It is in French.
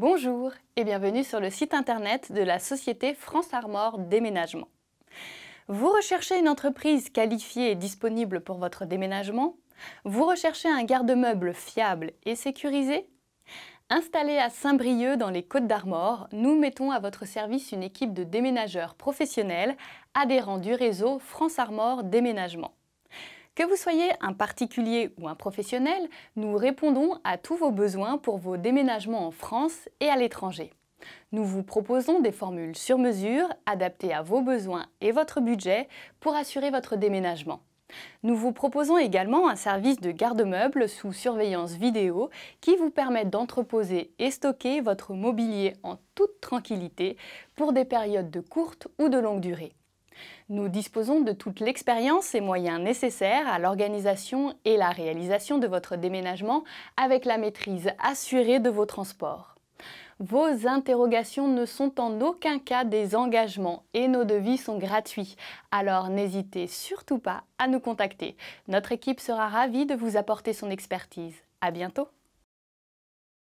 Bonjour et bienvenue sur le site internet de la société France Armor Déménagement. Vous recherchez une entreprise qualifiée et disponible pour votre déménagement? Vous recherchez un garde-meuble fiable et sécurisé? Installé à Saint-Brieuc dans les Côtes d'Armor, nous mettons à votre service une équipe de déménageurs professionnels adhérents du réseau France Armor Déménagement. Que vous soyez un particulier ou un professionnel, nous répondons à tous vos besoins pour vos déménagements en France et à l'étranger. Nous vous proposons des formules sur mesure adaptées à vos besoins et votre budget pour assurer votre déménagement. Nous vous proposons également un service de garde-meubles sous surveillance vidéo qui vous permet d'entreposer et stocker votre mobilier en toute tranquillité pour des périodes de courte ou de longue durée. Nous disposons de toute l'expérience et moyens nécessaires à l'organisation et la réalisation de votre déménagement avec la maîtrise assurée de vos transports. Vos interrogations ne sont en aucun cas des engagements et nos devis sont gratuits. Alors n'hésitez surtout pas à nous contacter. Notre équipe sera ravie de vous apporter son expertise. À bientôt!